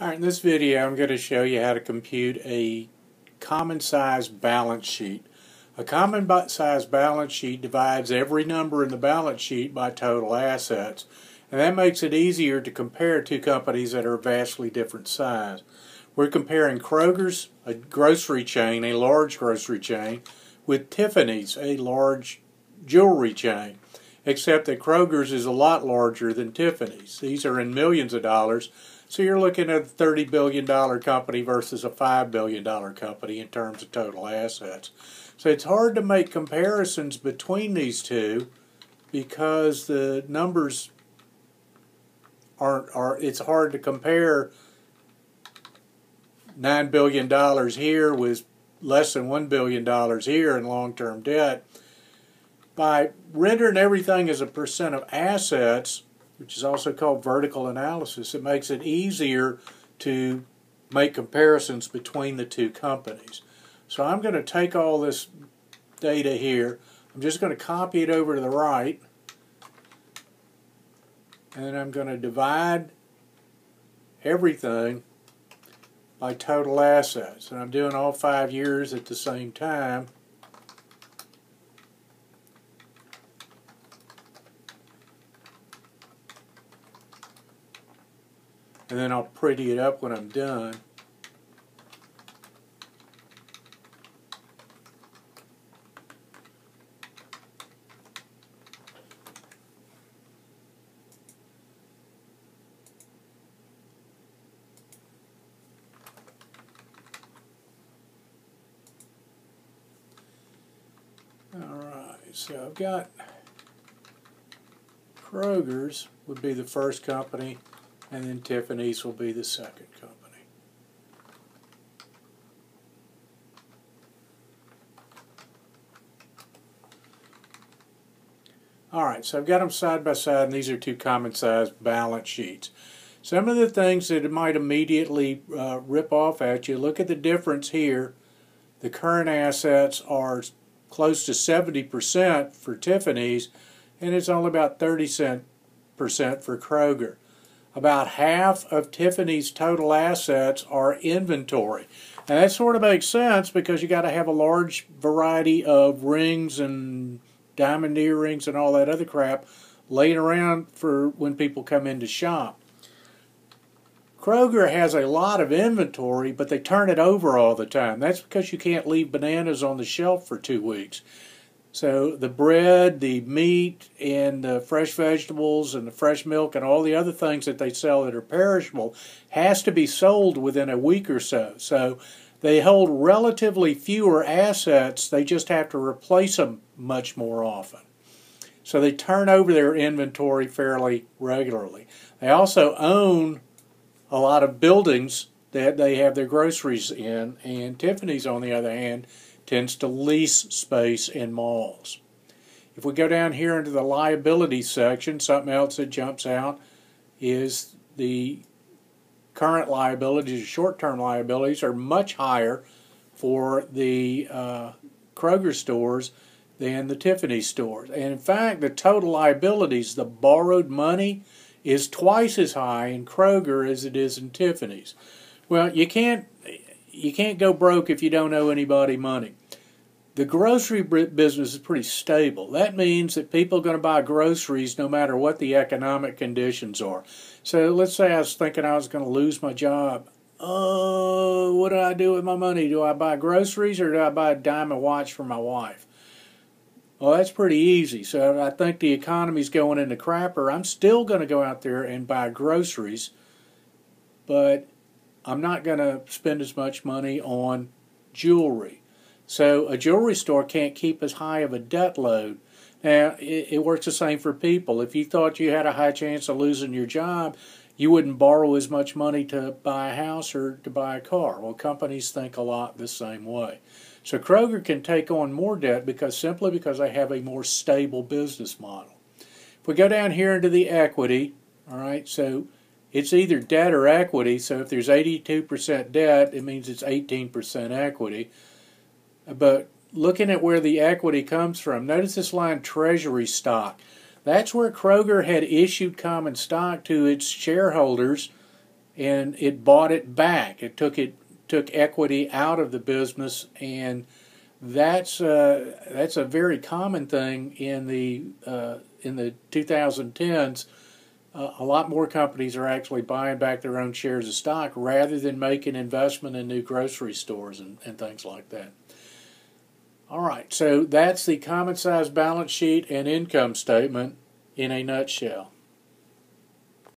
Alright, in this video I'm going to show you how to compute a common size balance sheet. A common size balance sheet divides every number in the balance sheet by total assets. And that makes it easier to compare two companies that are vastly different size. We're comparing Kroger's, a grocery chain, a large grocery chain, with Tiffany's, a large jewelry chain. Except that Kroger's is a lot larger than Tiffany's. These are in millions of dollars so you're looking at a $30 billion company versus a $5 billion company in terms of total assets. So it's hard to make comparisons between these two because the numbers aren't are it's hard to compare nine billion dollars here with less than one billion dollars here in long-term debt. By rendering everything as a percent of assets, which is also called vertical analysis, it makes it easier to make comparisons between the two companies. So I'm going to take all this data here, I'm just going to copy it over to the right, and then I'm going to divide everything by total assets. And I'm doing all five years at the same time. And then I'll pretty it up when I'm done. So I've got Kroger's would be the first company and then Tiffany's will be the second company. Alright, so I've got them side by side, and these are two common size balance sheets. Some of the things that it might immediately uh, rip off at you, look at the difference here. The current assets are close to 70% for Tiffany's, and it's only about 30% for Kroger. About half of Tiffany's total assets are inventory. And that sort of makes sense because you got to have a large variety of rings and diamond earrings and all that other crap laying around for when people come in to shop. Kroger has a lot of inventory, but they turn it over all the time. That's because you can't leave bananas on the shelf for two weeks. So the bread, the meat, and the fresh vegetables and the fresh milk and all the other things that they sell that are perishable has to be sold within a week or so. So they hold relatively fewer assets. They just have to replace them much more often. So they turn over their inventory fairly regularly. They also own a lot of buildings that they have their groceries in, and Tiffany's, on the other hand, tends to lease space in malls. If we go down here into the liability section, something else that jumps out is the current liabilities, short-term liabilities, are much higher for the uh, Kroger stores than the Tiffany stores. And in fact, the total liabilities, the borrowed money, is twice as high in Kroger as it is in Tiffany's. Well, you can't you can't go broke if you don't owe anybody money. The grocery business is pretty stable. That means that people are going to buy groceries no matter what the economic conditions are. So let's say I was thinking I was going to lose my job. Oh, what do I do with my money? Do I buy groceries or do I buy a diamond watch for my wife? Well, that's pretty easy. So I think the economy's going into crapper. I'm still going to go out there and buy groceries, but I'm not going to spend as much money on jewelry. So a jewelry store can't keep as high of a debt load. Now, it, it, works the same for people. If you thought you had a high chance of losing your job, you wouldn't borrow as much money to buy a house or to buy a car. Well, companies think a lot the same way. So Kroger can take on more debt because simply because they have a more stable business model. If we go down here into the equity, all right, so it's either debt or equity. So if there's 82% debt, it means it's 18% equity. But looking at where the equity comes from, notice this line treasury stock. That's where Kroger had issued common stock to its shareholders and it bought it back. It took it took equity out of the business, and that's uh, that's a very common thing in the uh, in the 2010s. A lot more companies are actually buying back their own shares of stock rather than making investment in new grocery stores and, and things like that. All right, so that's the common size balance sheet and income statement in a nutshell.